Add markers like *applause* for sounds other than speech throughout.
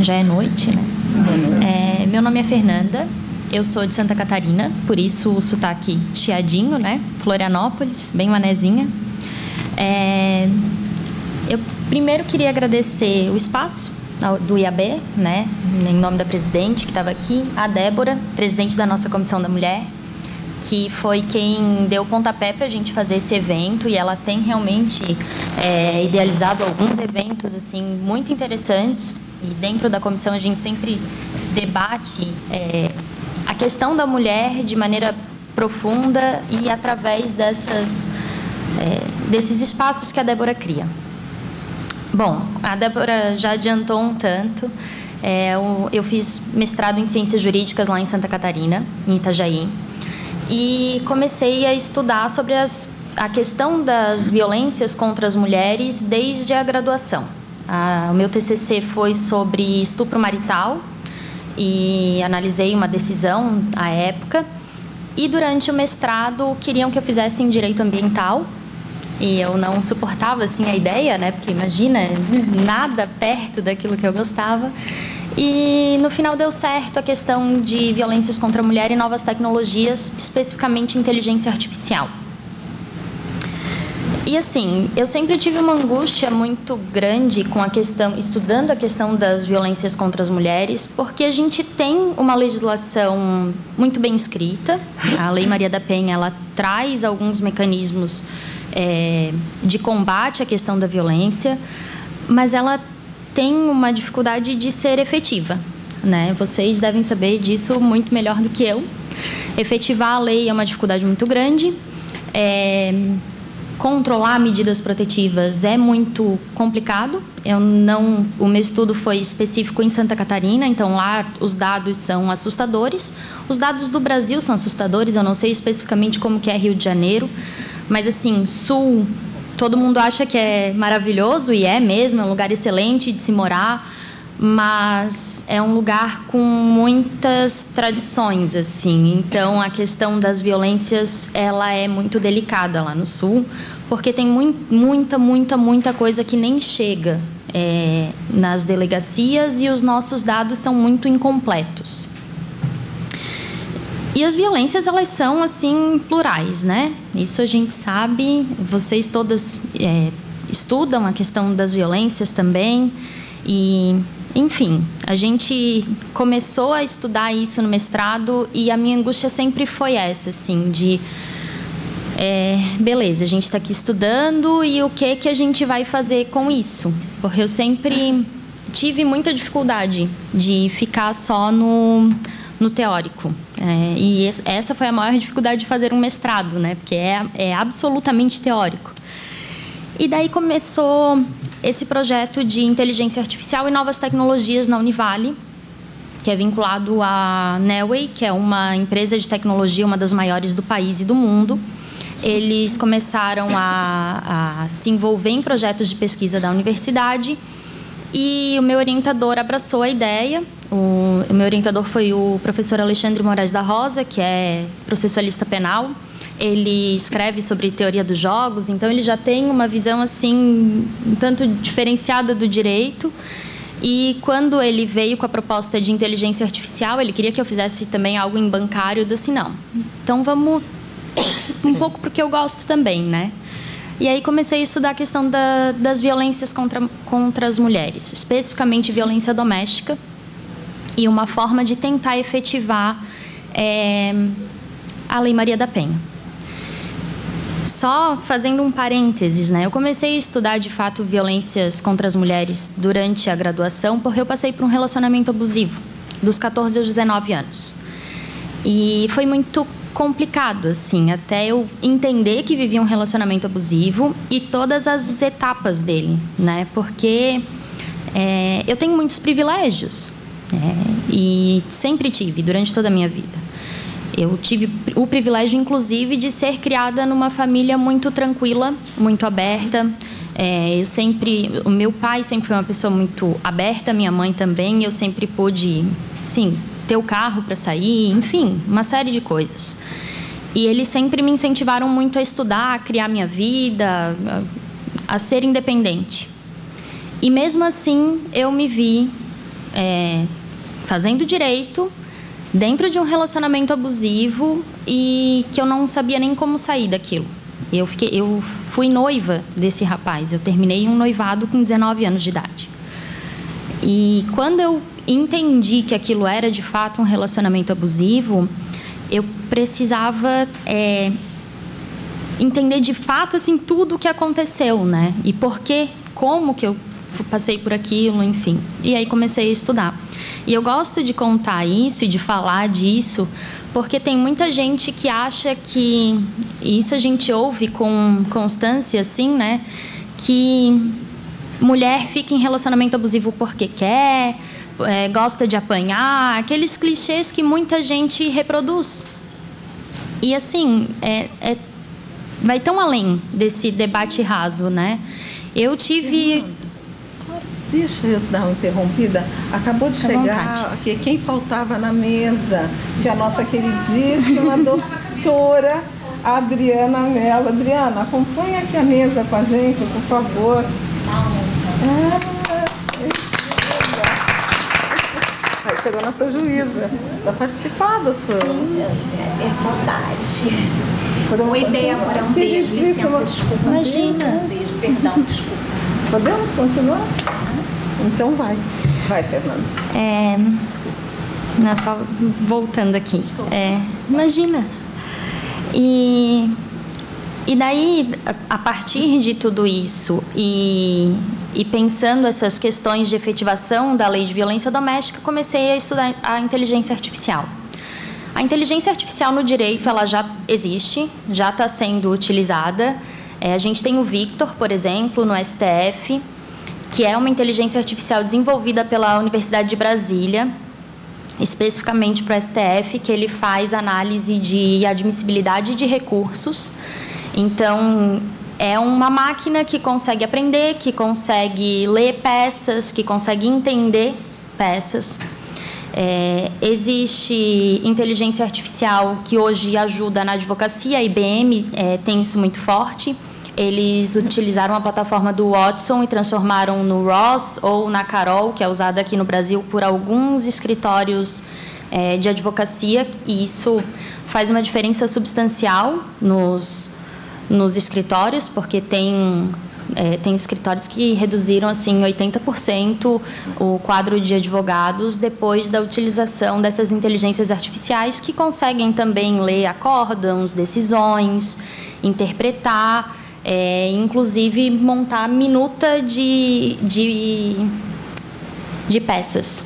Já é noite, né? É, meu nome é Fernanda, eu sou de Santa Catarina, por isso o sotaque chiadinho, né? Florianópolis, bem manezinha. É, eu primeiro queria agradecer o espaço do IAB, né? Em nome da presidente que estava aqui, a Débora, presidente da nossa Comissão da Mulher, que foi quem deu o pontapé para a gente fazer esse evento e ela tem realmente é, idealizado alguns eventos assim muito interessantes e dentro da comissão a gente sempre debate é, a questão da mulher de maneira profunda e através dessas, é, desses espaços que a Débora cria. Bom, a Débora já adiantou um tanto. É, eu fiz mestrado em Ciências Jurídicas lá em Santa Catarina, em Itajaí, e comecei a estudar sobre as, a questão das violências contra as mulheres desde a graduação. O meu TCC foi sobre estupro marital e analisei uma decisão à época. E durante o mestrado queriam que eu fizesse em direito ambiental e eu não suportava assim a ideia, né? Porque imagina, nada perto daquilo que eu gostava. E no final deu certo a questão de violências contra a mulher e novas tecnologias, especificamente inteligência artificial. E assim, eu sempre tive uma angústia muito grande com a questão, estudando a questão das violências contra as mulheres, porque a gente tem uma legislação muito bem escrita. A Lei Maria da Penha ela traz alguns mecanismos é, de combate à questão da violência, mas ela tem uma dificuldade de ser efetiva. Né? Vocês devem saber disso muito melhor do que eu. Efetivar a lei é uma dificuldade muito grande. É, controlar medidas protetivas é muito complicado. Eu não, o meu estudo foi específico em Santa Catarina, então lá os dados são assustadores. Os dados do Brasil são assustadores. Eu não sei especificamente como que é Rio de Janeiro, mas assim, Sul, todo mundo acha que é maravilhoso e é mesmo, é um lugar excelente de se morar mas é um lugar com muitas tradições assim. Então a questão das violências ela é muito delicada lá no sul, porque tem muita, muita, muita coisa que nem chega é, nas delegacias e os nossos dados são muito incompletos. E as violências elas são assim plurais, né? Isso a gente sabe. Vocês todas é, estudam a questão das violências também e enfim, a gente começou a estudar isso no mestrado e a minha angústia sempre foi essa, assim, de é, beleza, a gente está aqui estudando e o que que a gente vai fazer com isso? Porque eu sempre tive muita dificuldade de ficar só no, no teórico. É, e essa foi a maior dificuldade de fazer um mestrado, né? Porque é, é absolutamente teórico. E daí começou esse projeto de inteligência artificial e novas tecnologias na Univale, que é vinculado à Nelway, que é uma empresa de tecnologia, uma das maiores do país e do mundo. Eles começaram a, a se envolver em projetos de pesquisa da universidade e o meu orientador abraçou a ideia. O, o meu orientador foi o professor Alexandre Moraes da Rosa, que é processualista penal ele escreve sobre teoria dos jogos, então ele já tem uma visão assim um tanto diferenciada do direito. E quando ele veio com a proposta de inteligência artificial, ele queria que eu fizesse também algo em bancário, eu disse não. Então vamos um pouco porque eu gosto também, né? E aí comecei a estudar a questão da, das violências contra, contra as mulheres, especificamente violência doméstica, e uma forma de tentar efetivar é, a Lei Maria da Penha. Só fazendo um parênteses, né? Eu comecei a estudar de fato violências contra as mulheres durante a graduação porque eu passei por um relacionamento abusivo dos 14 aos 19 anos. E foi muito complicado, assim, até eu entender que vivia um relacionamento abusivo e todas as etapas dele, né? Porque é, eu tenho muitos privilégios é, e sempre tive durante toda a minha vida. Eu tive o privilégio, inclusive, de ser criada numa família muito tranquila, muito aberta. É, eu sempre, o meu pai sempre foi uma pessoa muito aberta, minha mãe também. Eu sempre pude, sim, ter o carro para sair, enfim, uma série de coisas. E eles sempre me incentivaram muito a estudar, a criar minha vida, a, ser independente. E mesmo assim, eu me vi é, fazendo direito, dentro de um relacionamento abusivo e que eu não sabia nem como sair daquilo. Eu, fiquei, eu fui noiva desse rapaz. Eu terminei um noivado com 19 anos de idade. E quando eu entendi que aquilo era de fato um relacionamento abusivo, eu precisava é, entender de fato assim tudo o que aconteceu, né? E por que, como que eu passei por aquilo, enfim. E aí comecei a estudar. E eu gosto de contar isso e de falar disso, porque tem muita gente que acha que isso a gente ouve com constância assim, né? Que mulher fica em relacionamento abusivo porque quer, é, gosta de apanhar, aqueles clichês que muita gente reproduz. E assim, é, é, vai tão além desse debate raso, né? Eu tive Deixa eu dar uma interrompida. Acabou de chegar aqui quem faltava na mesa. Tinha a nossa queridíssima *laughs* doutora Adriana Mello. Adriana, acompanha aqui a mesa com a gente, por favor. Aí chegou a nossa juíza. Vai participar da sua. Sim, é, é saudade. Podemos... Oi, Débora, um beijo, licença, desculpa. Imagina. Um beijo, perdão, desculpa. Podemos continuar? Então vai. Vai, Fernanda. É, Desculpa. Não, só voltando aqui. É, imagina. E, e daí, a partir de tudo isso e, e pensando essas questões de efetivação da lei de violência doméstica, comecei a estudar a inteligência artificial. A inteligência artificial no direito ela já existe, já está sendo utilizada. É, a gente tem o Victor, por exemplo, no STF, que é uma inteligência artificial desenvolvida pela Universidade de Brasília, especificamente para o STF, que ele faz análise de admissibilidade de recursos. Então, é uma máquina que consegue aprender, que consegue ler peças, que consegue entender peças. É, existe inteligência artificial que hoje ajuda na advocacia, a IBM é, tem isso muito forte. Eles utilizaram a plataforma do Watson e transformaram no Ross ou na Carol, que é usada aqui no Brasil por alguns escritórios é, de advocacia, e isso faz uma diferença substancial nos, nos escritórios, porque tem é, tem escritórios que reduziram assim 80% o quadro de advogados depois da utilização dessas inteligências artificiais que conseguem também ler acórdãos, decisões, interpretar é, inclusive montar minuta de, de, de peças.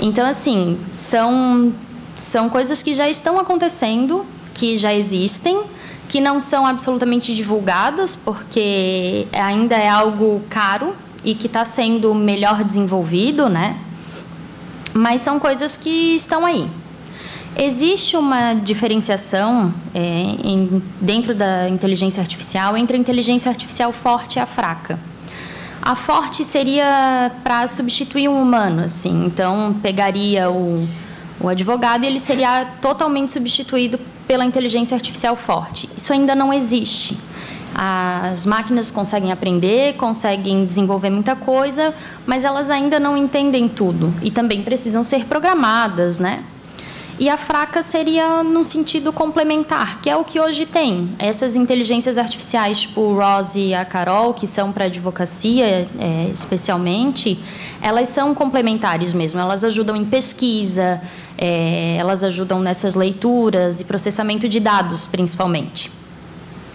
Então, assim, são, são coisas que já estão acontecendo, que já existem, que não são absolutamente divulgadas, porque ainda é algo caro e que está sendo melhor desenvolvido, né? Mas são coisas que estão aí. Existe uma diferenciação é, em, dentro da inteligência artificial entre a inteligência artificial forte e a fraca. A forte seria para substituir um humano, assim. Então, pegaria o, o advogado e ele seria totalmente substituído pela inteligência artificial forte. Isso ainda não existe. As máquinas conseguem aprender, conseguem desenvolver muita coisa, mas elas ainda não entendem tudo e também precisam ser programadas, né? E a fraca seria num sentido complementar, que é o que hoje tem. Essas inteligências artificiais, tipo o Rose e a Carol, que são para advocacia é, especialmente, elas são complementares mesmo. Elas ajudam em pesquisa, é, elas ajudam nessas leituras e processamento de dados, principalmente.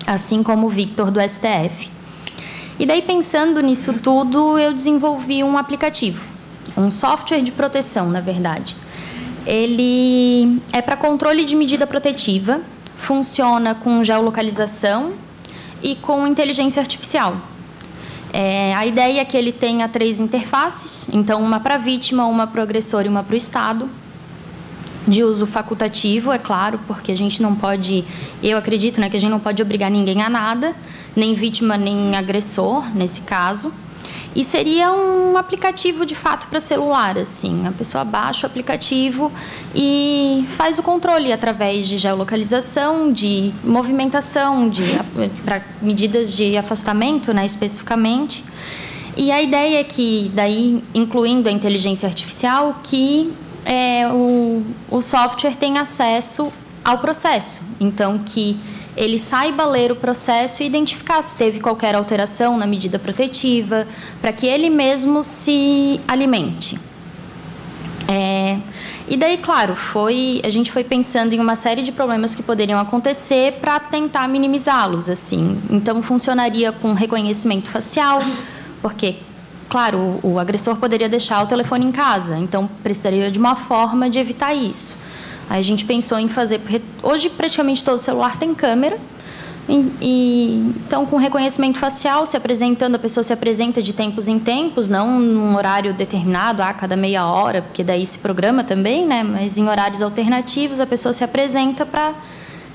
Assim como o Victor do STF. E daí, pensando nisso tudo, eu desenvolvi um aplicativo, um software de proteção, na verdade ele é para controle de medida protetiva, funciona com geolocalização e com inteligência artificial. É, a ideia é que ele tenha três interfaces, então uma para a vítima, uma para o agressor e uma para o Estado, de uso facultativo, é claro, porque a gente não pode, eu acredito né, que a gente não pode obrigar ninguém a nada, nem vítima nem agressor, nesse caso. E seria um aplicativo de fato para celular, assim. A pessoa baixa o aplicativo e faz o controle através de geolocalização, de movimentação, de para medidas de afastamento, né, especificamente. E a ideia é que, daí, incluindo a inteligência artificial, que é, o, o software tem acesso ao processo. Então, que ele saiba ler o processo e identificar se teve qualquer alteração na medida protetiva, para que ele mesmo se alimente. É, e daí, claro, foi, a gente foi pensando em uma série de problemas que poderiam acontecer para tentar minimizá-los, assim. Então, funcionaria com reconhecimento facial, porque, claro, o, agressor poderia deixar o telefone em casa, então precisaria de uma forma de evitar isso. Aí a gente pensou em fazer, hoje praticamente todo celular tem câmera, e, e, então, com reconhecimento facial, se apresentando, a pessoa se apresenta de tempos em tempos, não num horário determinado, a cada meia hora, porque daí se programa também, né? Mas em horários alternativos, a pessoa se apresenta para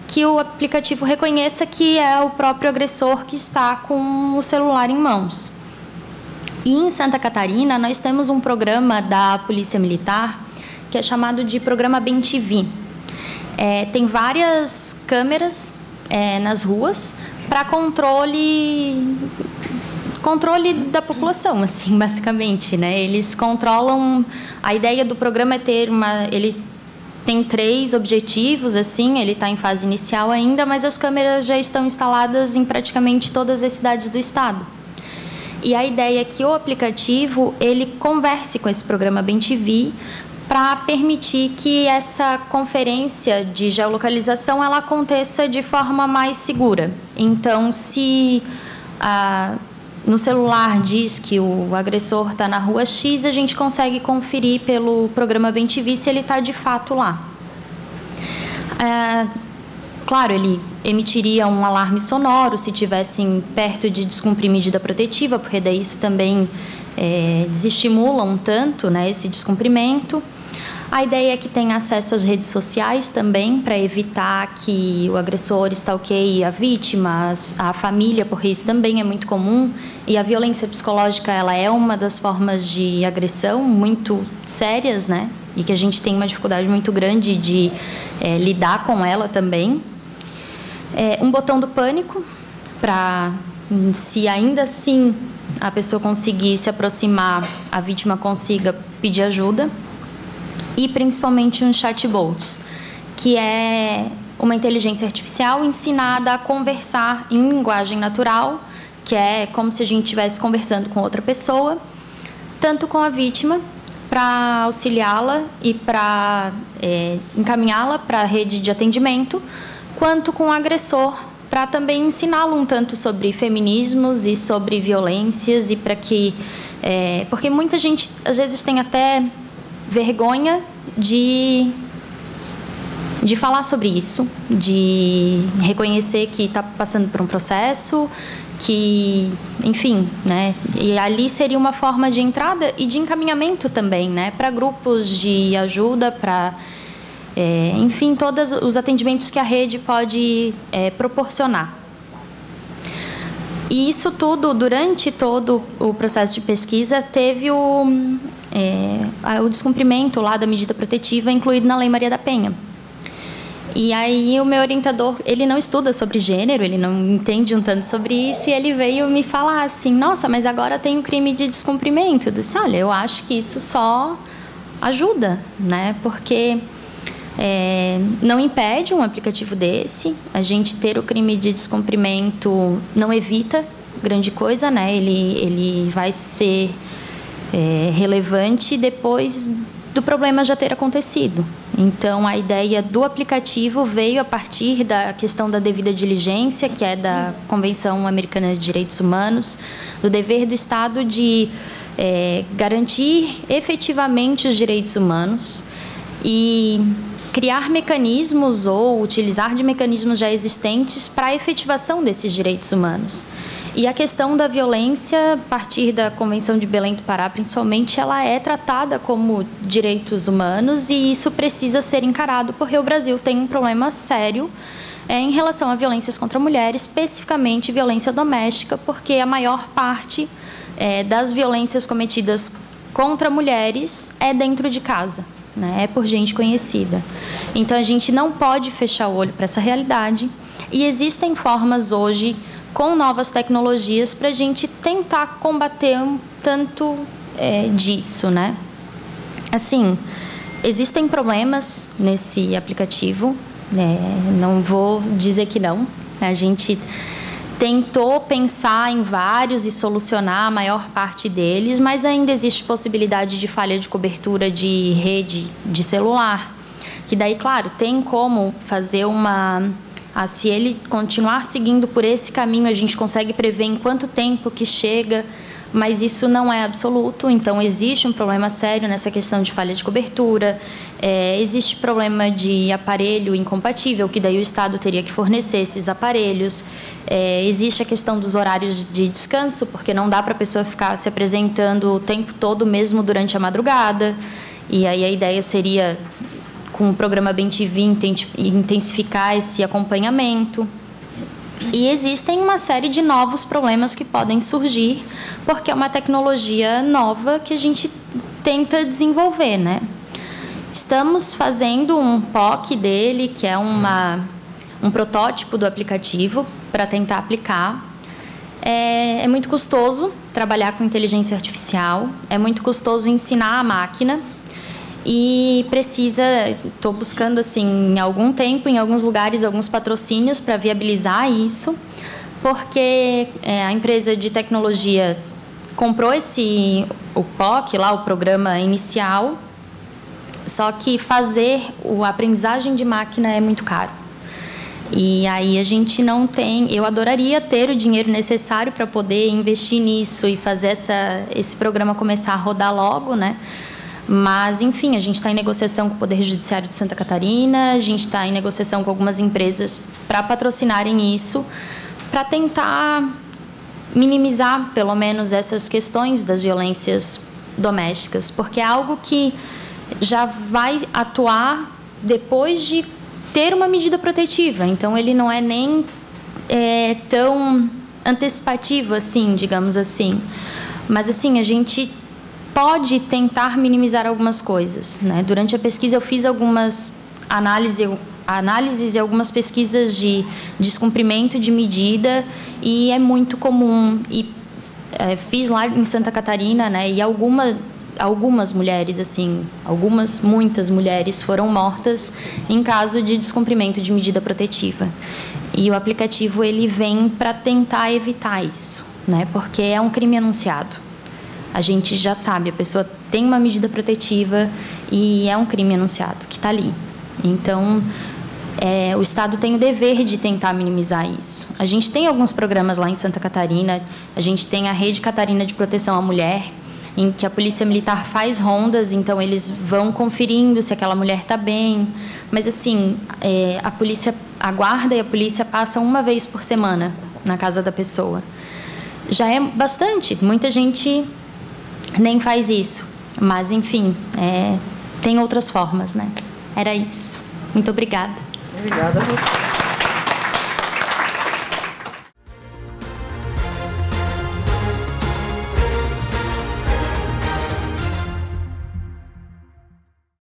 que o aplicativo reconheça que é o próprio agressor que está com o celular em mãos. E em Santa Catarina, nós temos um programa da Polícia Militar que é chamado de Programa Bem TV. É, tem várias câmeras é, nas ruas para controle controle da população, *laughs* assim, basicamente, né? Eles controlam. A ideia do programa é ter uma. Ele tem três objetivos, assim. Ele está em fase inicial ainda, mas as câmeras já estão instaladas em praticamente todas as cidades do estado. E a ideia é que o aplicativo ele converse com esse programa Bem TV para permitir que essa conferência de geolocalização ela aconteça de forma mais segura. Então, se ah, no celular diz que o agressor está na rua X, a gente consegue conferir pelo programa Bem TV se ele está de fato lá. É, claro, ele emitiria um alarme sonoro se tivessem perto de descumprir medida protetiva, porque daí isso também é, desestimula um tanto né, esse descumprimento. A ideia é que tenha acesso às redes sociais também, para evitar que o agressor stalkeie a vítima, a família, porque isso também é muito comum. E a violência psicológica ela é uma das formas de agressão muito sérias, né? E que a gente tem uma dificuldade muito grande de é, lidar com ela também. É, um botão do pânico, para se ainda assim a pessoa conseguir se aproximar, a vítima consiga pedir ajuda. E principalmente um chatbots, que é uma inteligência artificial ensinada a conversar em linguagem natural, que é como se a gente estivesse conversando com outra pessoa, tanto com a vítima para auxiliá-la e para é, encaminhá-la para a rede de atendimento, quanto com o agressor para também ensiná-lo um tanto sobre feminismos e sobre violências e para que é, porque muita gente às vezes tem até vergonha de de falar sobre isso, de reconhecer que está passando por um processo, que, enfim, né? E ali seria uma forma de entrada e de encaminhamento também, né? Para grupos de ajuda, para, é, enfim, todos os atendimentos que a rede pode é, proporcionar. E isso tudo, durante todo o processo de pesquisa, teve o, é, o descumprimento lá da medida protetiva incluído na Lei Maria da Penha. E aí o meu orientador, ele não estuda sobre gênero, ele não entende um tanto sobre isso, e ele veio me falar assim, nossa, mas agora tem um crime de descumprimento. Eu disse, olha, eu acho que isso só ajuda, né? Porque é, não impede um aplicativo desse, a gente ter o crime de descumprimento não evita grande coisa, né? Ele, ele vai ser é, relevante depois do problema já ter acontecido. Então, a ideia do aplicativo veio a partir da questão da devida diligência, que é da Convenção Americana de Direitos Humanos, do dever do Estado de é, garantir efetivamente os direitos humanos e criar mecanismos ou utilizar de mecanismos já existentes para a efetivação desses direitos humanos. E a questão da violência, a partir da Convenção de Belém do Pará, principalmente, ela é tratada como direitos humanos e isso precisa ser encarado porque o Brasil tem um problema sério é, em relação a violências contra mulheres, especificamente violência doméstica, porque a maior parte é, das violências cometidas contra mulheres é dentro de casa, né? é por gente conhecida. Então a gente não pode fechar o olho para essa realidade e existem formas hoje com novas tecnologias para a gente tentar combater um tanto é, disso, né? Assim, existem problemas nesse aplicativo, né? não vou dizer que não. A gente tentou pensar em vários e solucionar a maior parte deles, mas ainda existe possibilidade de falha de cobertura de rede de celular. Que daí, claro, tem como fazer uma ah, se ele continuar seguindo por esse caminho, a gente consegue prever em quanto tempo que chega, mas isso não é absoluto. Então, existe um problema sério nessa questão de falha de cobertura, é, existe problema de aparelho incompatível, que daí o Estado teria que fornecer esses aparelhos. É, existe a questão dos horários de descanso, porque não dá para a pessoa ficar se apresentando o tempo todo, mesmo durante a madrugada. E aí a ideia seria com o programa Bem TV intensificar esse acompanhamento. E existem uma série de novos problemas que podem surgir, porque é uma tecnologia nova que a gente tenta desenvolver, né? Estamos fazendo um POC dele, que é uma, um protótipo do aplicativo, para tentar aplicar. É, é muito custoso trabalhar com inteligência artificial, é muito custoso ensinar a máquina, e precisa, estou buscando assim, em algum tempo, em alguns lugares, alguns patrocínios para viabilizar isso, porque é, a empresa de tecnologia comprou esse o POC lá, o programa inicial, só que fazer a aprendizagem de máquina é muito caro. E aí a gente não tem. Eu adoraria ter o dinheiro necessário para poder investir nisso e fazer essa, esse programa começar a rodar logo, né? Mas, enfim, a gente está em negociação com o Poder Judiciário de Santa Catarina, a gente está em negociação com algumas empresas para patrocinarem isso, para tentar minimizar, pelo menos, essas questões das violências domésticas, porque é algo que já vai atuar depois de ter uma medida protetiva. Então, ele não é nem é, tão antecipativo assim, digamos assim. Mas, assim, a gente pode tentar minimizar algumas coisas. Né? Durante a pesquisa, eu fiz algumas análise, análises e algumas pesquisas de descumprimento de medida e é muito comum. E é, fiz lá em Santa Catarina, né? E alguma, algumas mulheres, assim, algumas, muitas mulheres foram mortas em caso de descumprimento de medida protetiva. E o aplicativo ele vem para tentar evitar isso, né? Porque é um crime anunciado a gente já sabe, a pessoa tem uma medida protetiva e é um crime anunciado que está ali. Então, é, o Estado tem o dever de tentar minimizar isso. A gente tem alguns programas lá em Santa Catarina, a gente tem a Rede Catarina de Proteção à Mulher, em que a Polícia Militar faz rondas, então eles vão conferindo se aquela mulher está bem. Mas, assim, é, a polícia, a guarda e a polícia passam uma vez por semana na casa da pessoa. Já é bastante. Muita gente nem faz isso. Mas, enfim, é, tem outras formas, né? Era isso. Muito obrigada. Obrigada a você.